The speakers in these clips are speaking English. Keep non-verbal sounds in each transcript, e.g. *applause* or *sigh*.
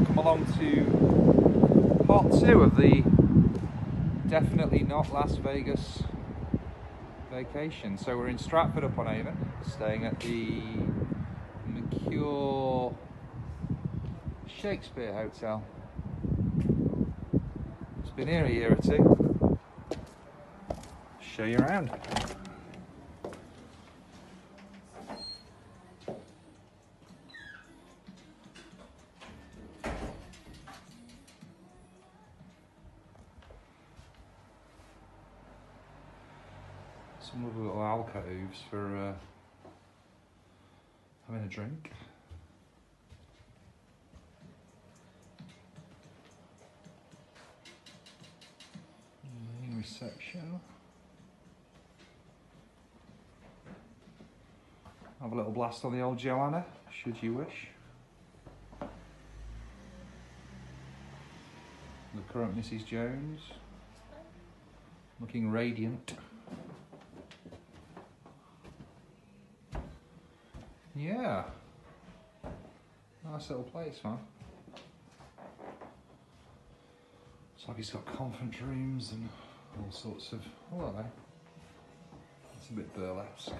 welcome along to part two of the definitely not Las Vegas vacation. So we're in Stratford upon Avon, staying at the Mercure Shakespeare Hotel. It's been here a year or two. Show you around. Some lovely little alcoves for uh, having a drink. Main reception. Have a little blast on the old Joanna, should you wish. The current Mrs. Jones, looking radiant. Yeah. Nice little place, man. It's like he's got conference rooms and all sorts of. Oh, I know. It's a bit burlesque.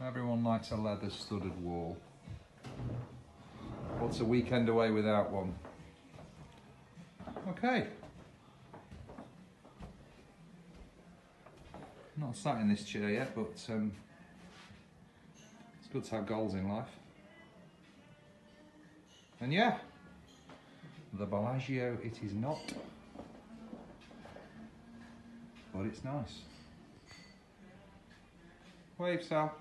Everyone likes a leather studded wall. What's a weekend away without one? Okay. Not sat in this chair yet, but um, it's good to have goals in life. And yeah, the Bellagio it is not, but it's nice. Wave, Sal.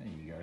There you go.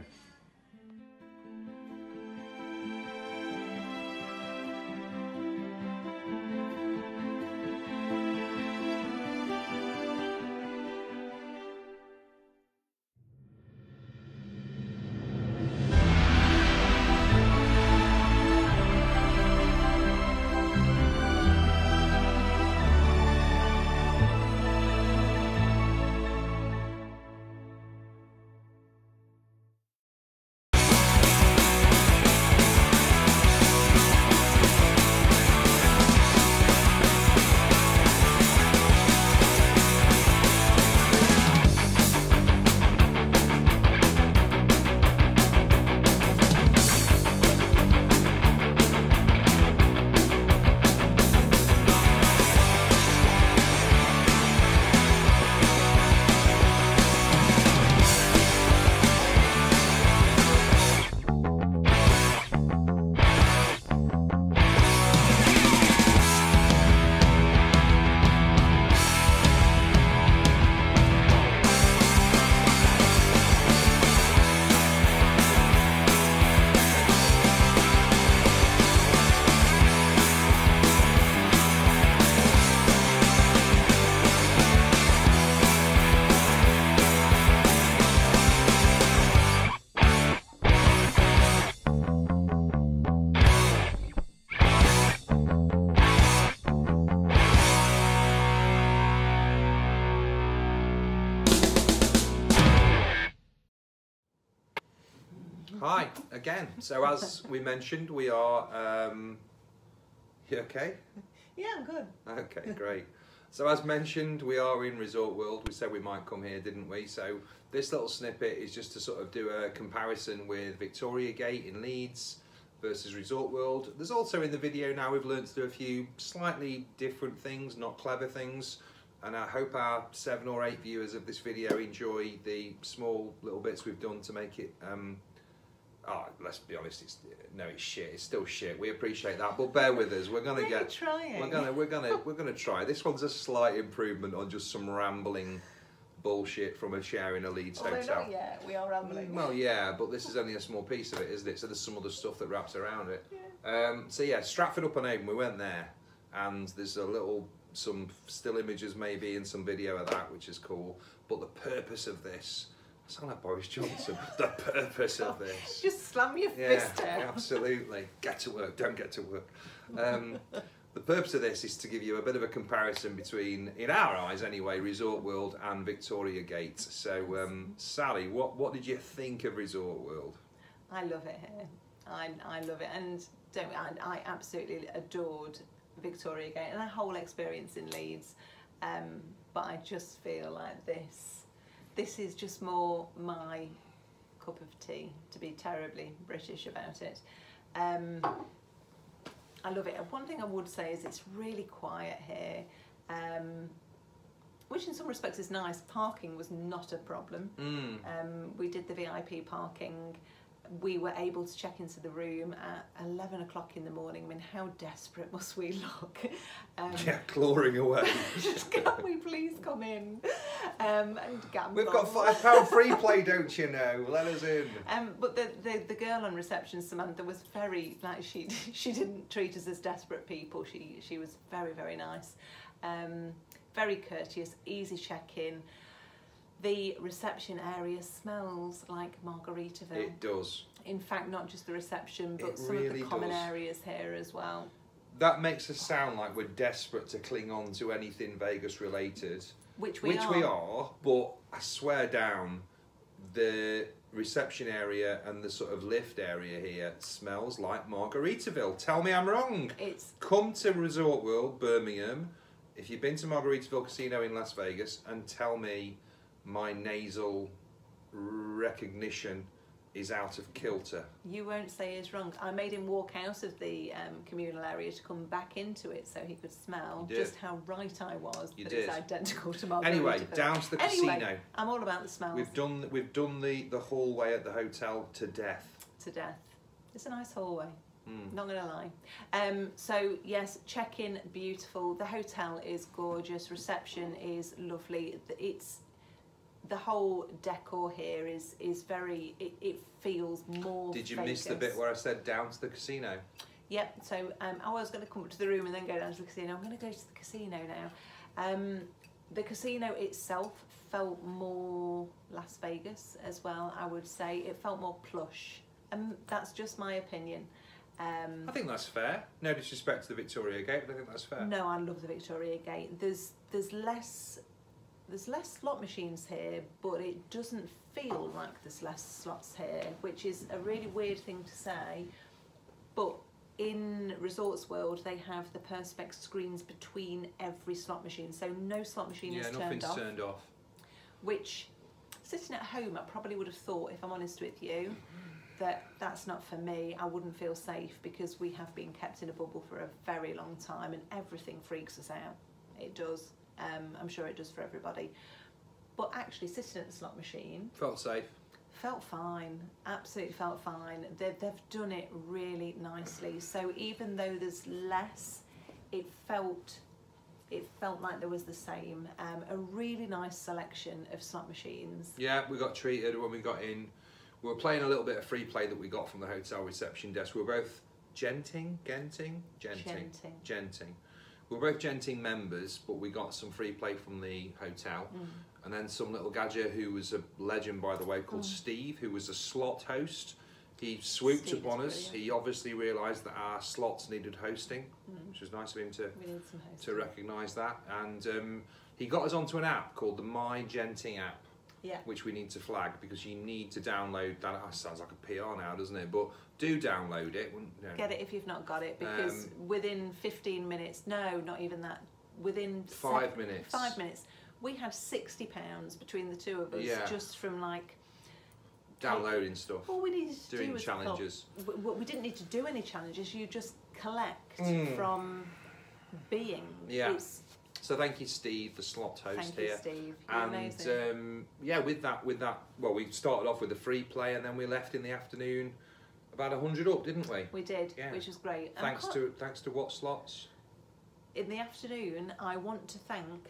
Hi again. So as we mentioned, we are. Um, you okay? Yeah, I'm good. Okay, great. So as mentioned, we are in Resort World. We said we might come here, didn't we? So this little snippet is just to sort of do a comparison with Victoria Gate in Leeds versus Resort World. There's also in the video now we've learned to do a few slightly different things, not clever things. And I hope our seven or eight viewers of this video enjoy the small little bits we've done to make it um, oh, let's be honest, it's no, it's shit. It's still shit. We appreciate that, but bear with us. We're gonna We're get. trying. We're gonna. We're gonna. *laughs* We're gonna try. This one's a slight improvement on just some rambling bullshit from a chair in a Leeds Although hotel. not yet, we are rambling. Well, yeah, but this is only a small piece of it, isn't it? So there's some other stuff that wraps around it. Um, so yeah, Stratford upon Avon. We went there, and there's a little some still images maybe and some video of that, which is cool. But the purpose of this. I sound like Boris Johnson. *laughs* the purpose of this. Just slam your Yeah, fist out. absolutely. Get to work, don't get to work. Um, *laughs* the purpose of this is to give you a bit of a comparison between, in our eyes anyway, Resort World and Victoria Gate. So, um, Sally, what, what did you think of Resort World? I love it here. I, I love it, and don't I, I absolutely adored Victoria Gate and the whole experience in Leeds. Um, but I just feel like this, this is just more my cup of tea. To be terribly British about it. Um, I love it. And one thing I would say is it's really quiet here. Um, which in some respects is nice. Parking was not a problem. Mm. Um, we did the VIP parking. We were able to check into the room at 11 o'clock in the morning. I mean, how desperate must we look? *laughs* Um, Yeah, clawing away. *laughs* just can we please come in um, and gamble? We've got five pound free play, don't you know? Let us in. Um, but the, the the girl on reception, Samantha, was very like she *laughs* she didn't treat us as desperate people. She she was very very nice, um, very courteous, easy check in. The reception area smells like Margaritaville. It does. In fact, not just the reception, but It some of the common does. areas here as well. That makes us sound like we're desperate to cling on to anything Vegas related, Which we which are. we are. But I swear down, the reception area and the sort of lift area here smells like Margaritaville. Tell me I'm wrong. It's Come to Resort World Birmingham if you've been to Margaritaville Casino in Las Vegas and tell me my nasal recognition is out of kilter. you won't say is wrong. I made him walk out of the um, communal area to come back into it so he could smell just how right I was You that did. it's identical to Margaritaville. Anyway, down to the Anyway, casino. I'm all about the smells We've done we've done the, the hallway at the hotel to death. to death. It's a nice hallway. Mm. Not gonna lie. Um, so yes, check-in beautiful. The hotel is gorgeous. Reception is lovely. It's the whole decor here is is very. It, it feels more. Did you miss the bit where I said down to the casino? Yep. So um, I was going to come up to the room and then go down to the casino. I'm going to go to the casino now. Um, the casino itself felt more Las Vegas as well. I would say it felt more plush, and that's just my opinion. Um, I think that's fair. No disrespect to the Victoria Gate, but I think that's fair. no, I love the Victoria Gate. There's there's less there's less slot machines here, but it doesn't feel like there's less slots here, which is a really weird thing to say. But in Resorts World, they have the perspex screens between every slot machine, so no slot machine yeah, is turned nothing's off. turned off. Which, sitting at home, I probably would have thought, if I'm honest with you, that that's not for me. I wouldn't feel safe because we have been kept in a bubble for a very long time, and everything freaks us out. It does. Um, I'm sure it does for everybody. But actually, sitting at the slot machine Felt safe. felt fine. Absolutely felt fine. They've, they've done it really nicely. So even though there's less, it felt it felt like there was the same. Um, a really nice selection of slot machines. Yeah, we got treated when we got in. We were playing a little bit of free play that we got from the hotel reception desk. We were both Genting, Genting, Genting, Genting. Genting. We were both Genting members, but we got some free play from the hotel. Mm. And then some little gadget who was a legend, by the way, called Mm. Steve, who was a slot host. He swooped Steve's upon us. brilliant. He obviously realised that our slots needed hosting, Mm. which was nice of him to, We need some hosts. to recognise that. And um, he got us onto an app called the My Genting app Yeah. which we need to flag because you need to download that. Oh, sounds like a PR now, doesn't it? But do download it. you know. Get it if you've not got it because Um, within 15 minutes, no, not even that, within Five sev- minutes. five minutes, we had 60 pounds between the two of us Yeah. just from like Downloading stuff, all we needed to doing do was challenges. we, we didn't need to do any challenges. You just collect Mm. from being. Yeah. It's, So thank you, Steve, the slot host thank here. Thank you, Steve. You're and amazing. um, yeah, with that, with that, well, we started off with the free play, and then we left in the afternoon about hundred up, didn't we? we did, yeah. which was great. Thanks to thanks to what slots? in the afternoon, I want to thank.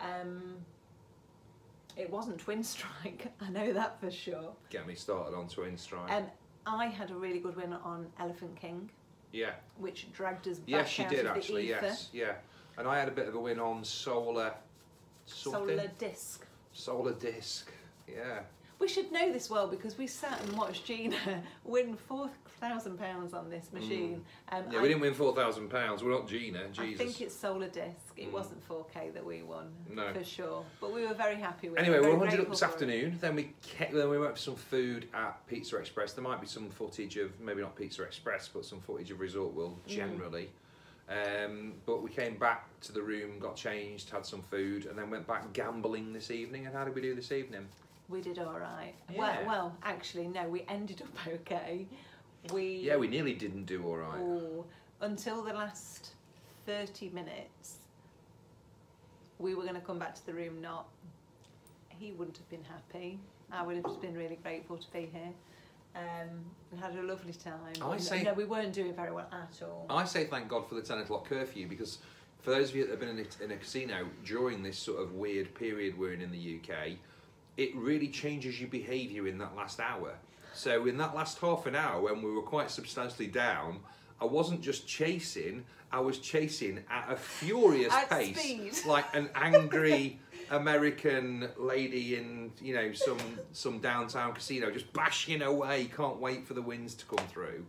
Um, it wasn't Twin Strike. *laughs* I know that for sure. Get me started on Twin Strike. Um, I had a really good win on Elephant King, yeah, which dragged us back yes, she did actually. Yes, yeah, and I had a bit of a win on Solar. Something. Solar Disc. Solar disc. Yeah. We should know this well because we sat and watched Gina *laughs* win fourth thousand pounds on this machine. Um, Mm. Yeah, I, we didn't win four thousand pounds. We're not Gina. I think it's solar disc. It Mm. wasn't 4K that we won No. for sure, but we were very happy with it. Anyway, it. we're Very 100 up this afternoon. Then we ke- then we went for some food at Pizza Express. There might be some footage of maybe not Pizza Express, but some footage of Resort World Mm. Um, but we came back to the room, got changed, had some food, and then went back gambling this evening. And how did we do this evening? We did all right. Yeah. Well, well, actually, no, we ended up *laughs* okay. We Yeah, we nearly didn't do all right. Oh, until the last 30 minutes, we were going to come back to the room. Not, he wouldn't have been happy. I would have just been really grateful to be here. Um, we had a lovely time. I No- say- no, we weren't doing very well at all. I say thank God for the 10 o'clock curfew because for those of you that have been in a, in a casino during this sort of weird period we're in in the UK, it really changes your behaviour in that last hour. So, in that last half an hour when we were quite substantially down, I wasn't just chasing, I was chasing at a furious At pace. speed. Like an *laughs* angry American lady in, you know, some some downtown casino just bashing away, can't wait for the winds to come through.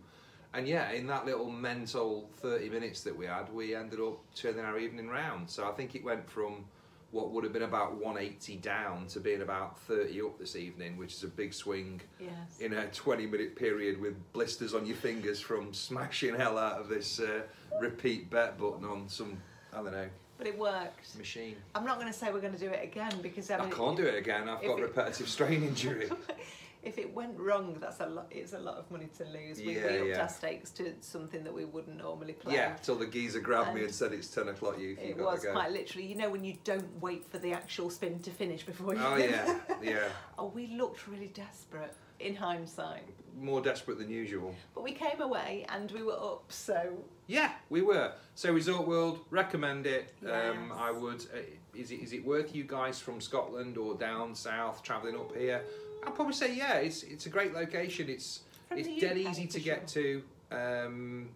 And yeah, in that little mental 30 minutes that we had, we ended up turning our evening round. So I think it went from what would have been about 180 down to being about 30 up this evening, which is a big swing Yes. in a 20 minute period with blisters on your fingers from *laughs* smashing hell out of this uh, repeat bet button on some, I don't know, But it worked. machine. I'm not going to say we're going to do it again because I, I can't do it again, I've got it- repetitive strain injury. *laughs* if it went wrong, that's a lot. It's a lot of money to lose. We, Yeah, we upped our stakes to something that we wouldn't normally play. yeah, till the geezer grabbed me And and said it's 10 o'clock, you, you It got was to go. quite literally, you know, when you don't wait for the actual spin to finish before you. Oh, yeah, yeah. *laughs* oh, we looked really desperate in hindsight, More desperate than usual. but we came away and we were up. So Yeah, we were. So Resort World, recommend it. Um, I would. Uh, is it is it worth you guys from Scotland or down south travelling up here? I'd probably say yeah. It's it's a great location. It's From it's dead easy to for get to um,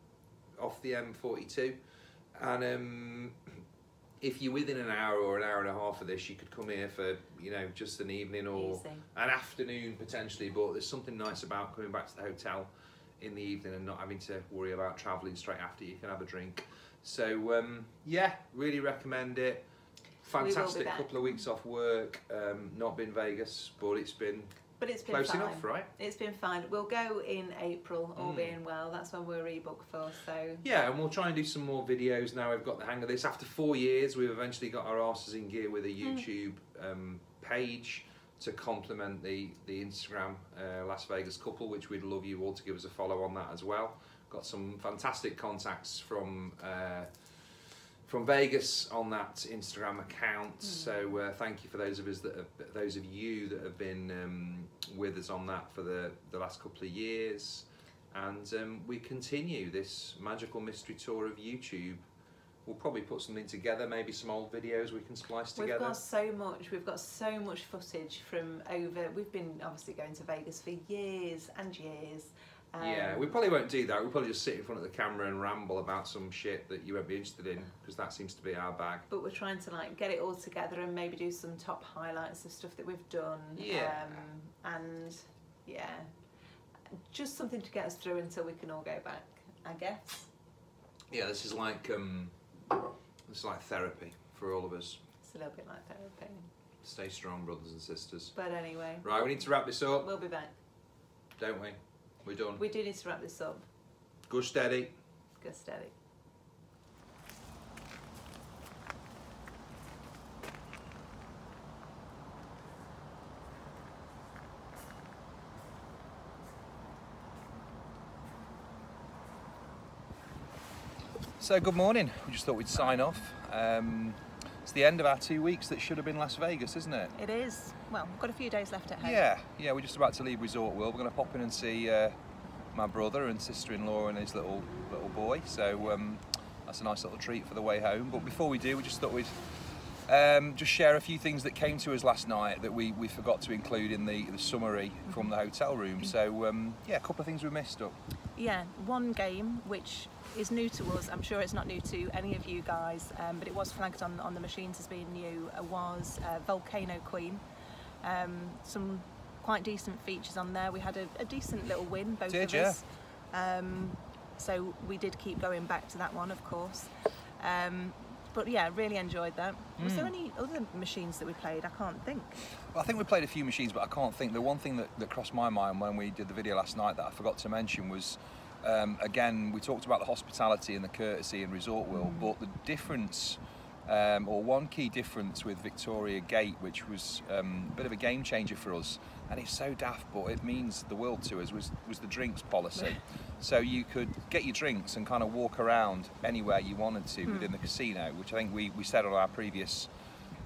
off the M42, and um, if you're within an hour or an hour and a half of this, you could come here for you know just an evening or easy. an afternoon potentially. But there's something nice about coming back to the hotel in the evening and not having to worry about travelling straight after. You can have a drink. So um, yeah, really recommend it. Fantastic couple of weeks off work. Um, not been Vegas, but it's been But it's been close fine. enough, right? It's been fine. We'll go in April, all Mm. being well. That's when we're rebooked for. So Yeah, and we'll try and do some more videos now. We've got the hang of this. After four years, we've eventually got our asses in gear with a Hmm. YouTube um, page to complement the the Instagram uh, Las Vegas couple, which we'd love you all to give us a follow on that as well. Got some fantastic contacts from. Uh, from Vegas on that Instagram account, so uh, thank you for those of us that have, those of you that have been um, with us on that for the, the last couple of years and um, we continue this magical mystery tour of YouTube. We'll probably put something together, maybe some old videos we can splice together. we've got so much. We've got so much footage from over. We've been obviously going to Vegas for years and years. Um, yeah, we probably won't do that. We'll probably just sit in front of the camera and ramble about some shit that you won't be interested in because that seems to be our bag. but we're trying to like get it all together and maybe do some top highlights of stuff that we've done. Yeah. Um, and yeah, just something to get us through until we can all go back. I guess Yeah, this is like um, this is like therapy for all of us. it's a little bit like therapy. Stay strong, brothers and sisters. But anyway, Right, we need to wrap this up, we'll be back. don't we? We're done. We do need to wrap this up. Go steady. Go steady. So, good morning. We just thought we'd sign off. Um, it's the end of our two weeks that should have been Las Vegas, isn't it? It is. Well, we've got a few days left at home. Yeah, yeah, we're just about to leave Resort World. We're going to pop in and see uh, my brother and sister-in-law and his little little boy. So um, that's a nice little treat for the way home. But before we do, we just thought we'd um, just share a few things that came to us last night that we, we forgot to include in the, the summary from the hotel room. So um, yeah, a couple of things we missed up. Yeah, one game which is new to us. I'm sure it's not new to any of you guys, um, but it was flagged on on the machines as being new. uh, Was uh, Volcano Queen. Um, some quite decent features on there. We had a, a decent little win, both Did of ya? us. Um, so we did keep going back to that one, of course. Um, but yeah, really enjoyed that. Was there Mm. any other machines that we played? I can't think. Well, I think we played a few machines, but I can't think. The one thing that, that crossed my mind when we did the video last night that I forgot to mention was, um, again, we talked about the hospitality and the courtesy in Resort World, but the difference, um, or one key difference with Victoria Gate, which was um, a bit of a game changer for us, and it's so daft, but it means the world to us, was, was the drinks policy. *laughs* so you could get your drinks and kind of walk around anywhere you wanted to within the casino, which I think we, we said on our previous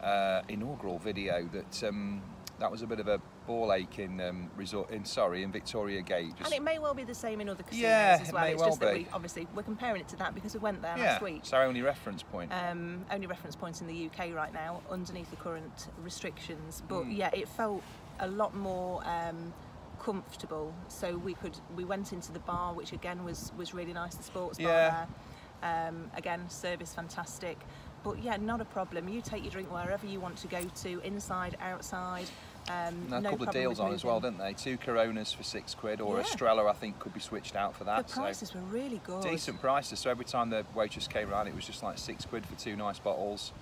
uh, inaugural video that um, that was a bit of a ball ache in um, resort in sorry in Victoria Gate. And it may well be the same in other casinos Yeah, as it well. may it's well just that be. we obviously we're comparing it to that because we went there yeah, last week. it's our only reference point. um, only reference points in the UK right now underneath the current restrictions. But Mm. yeah, it felt a lot more um, comfortable. So we could we went into the bar, which again was was really nice. The sports bar Yeah. there. Um, again, service fantastic. But yeah, not a problem. You take your drink wherever you want to go to, inside, outside. Um, a no couple of deals on as well, didn't they? Two Coronas for six quid, or Yeah. Estrella, I think, could be switched out for The that. so prices were really good. decent prices. So every time the waitress came around, it was just like six quid for two nice bottles.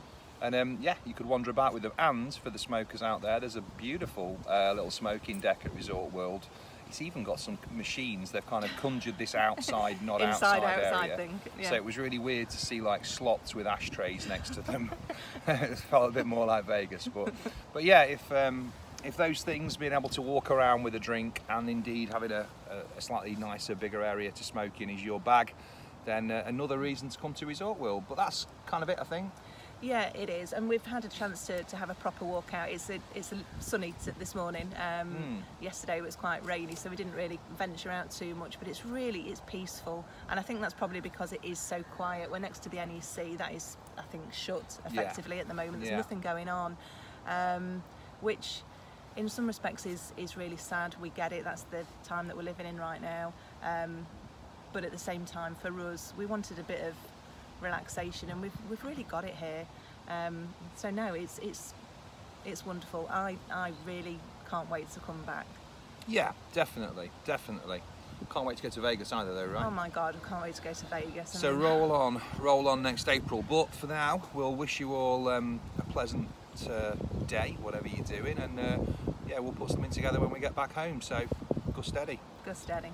And um, yeah, you could wander about with them. And for the smokers out there, there's a beautiful uh, little smoking deck at Resort World. It's even got some machines. They've kind of conjured this outside, not *laughs* Inside, outside, outside area. thing, yeah. So it was really weird to see like slots with ashtrays next to them. *laughs* it felt a bit more like Vegas, but but yeah, if um, if those things, being able to walk around with a drink and indeed having a, a, slightly nicer, bigger area to smoke in is your bag, then uh, another reason to come to Resort World. But that's kind of it, I think. Yeah, it is, and we've had a chance to, to have a proper walk out. It's a, it's a sunny this morning. Um, Mm. Yesterday it was quite rainy, so we didn't really venture out too much. But it's really it's peaceful, and I think that's probably because it is so quiet. We're next to the NEC, that is I think shut effectively at the moment. There's Yeah. nothing going on, um, which in some respects is is really sad. We get it. That's the time that we're living in right now. Um, but at the same time, for us, we wanted a bit of relaxation, and we've we've really got it here. Um, so no, it's it's it's wonderful. I I really can't wait to come back. Yeah, definitely, definitely. Can't wait to go to Vegas either, though, right? Oh my god, I can't wait to go to Vegas. So roll on, roll on next April. But for now, we'll wish you all um, a pleasant uh, day, whatever you're doing, and uh, yeah, we'll put something together when we get back home. So go steady. Go steady.